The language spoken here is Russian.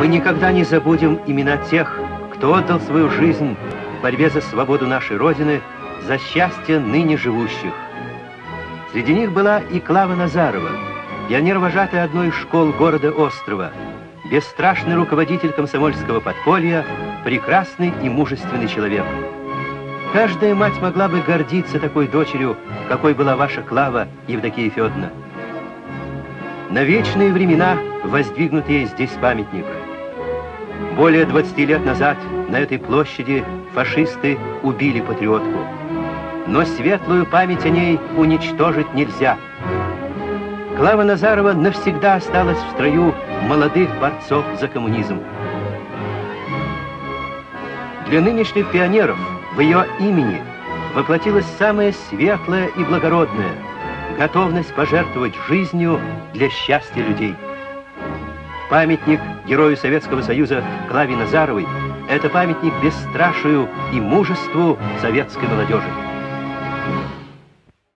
Мы никогда не забудем имена тех, кто отдал свою жизнь в борьбе за свободу нашей Родины, за счастье ныне живущих. Среди них была и Клава Назарова, пионер-вожатая одной из школ города Острова, бесстрашный руководитель комсомольского подполья, прекрасный и мужественный человек. Каждая мать могла бы гордиться такой дочерью, какой была ваша Клава Евдокия Федоровна. На вечные времена воздвигнут ей здесь памятник. Более 20 лет назад на этой площади фашисты убили патриотку. Но светлую память о ней уничтожить нельзя. Клава Назарова навсегда осталась в строю молодых борцов за коммунизм. Для нынешних пионеров в ее имени воплотилось самое светлое и благородное – готовность пожертвовать жизнью для счастья людей. Памятник герою Советского Союза Клаве Назаровой – это памятник бесстрашию и мужеству советской молодежи.